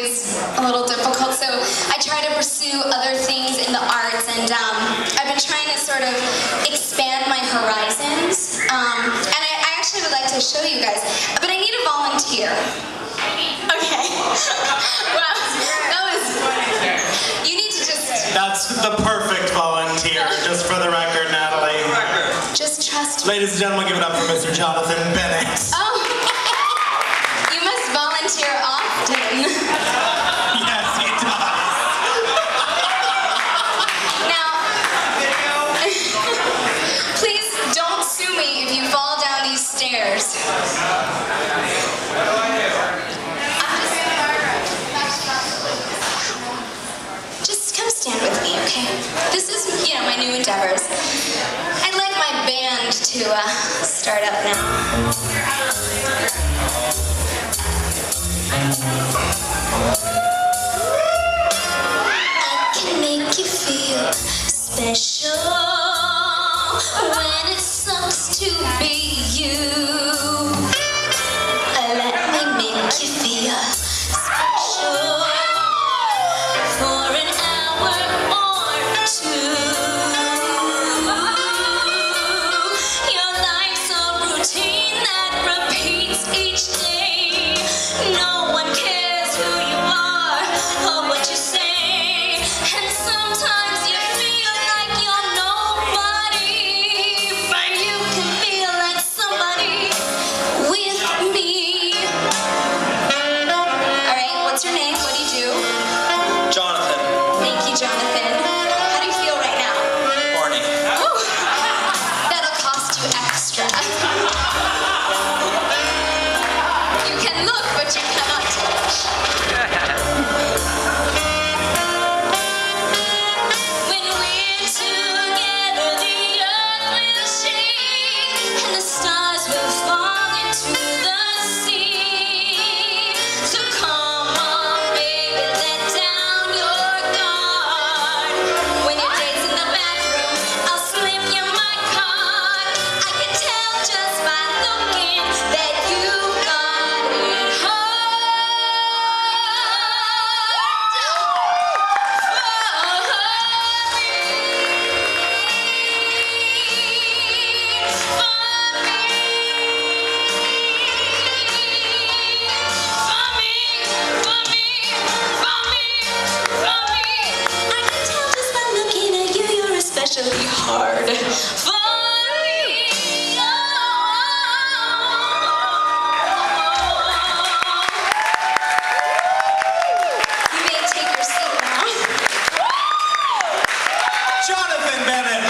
always a little difficult. So I try to pursue other things in the arts, and um, I've been trying to sort of expand my horizons. Um, and I, I actually would like to show you guys, but I need a volunteer. Okay. wow. That was. You need to just That's the perfect volunteer, just for the record, Natalie. just trust me. Ladies and gentlemen, give it up for Mr. Jonathan Bennett. Oh. You must volunteer often. Just come stand with me, okay? This is, you know, my new endeavors. I'd like my band to uh, start up now. I can make you feel special when it sucks to be you. Look, but you cannot touch. Hard for me. You may take your seat now. Jonathan Bennett,